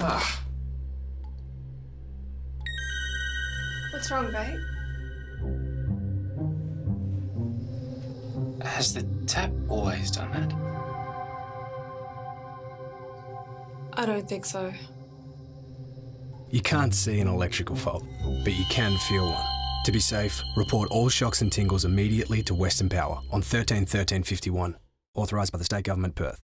Ugh. What's wrong, babe? has the tap always done that? I don't think so. You can't see an electrical fault, but you can feel one. To be safe, report all shocks and tingles immediately to Western Power on 13 Authorised by the State Government Perth.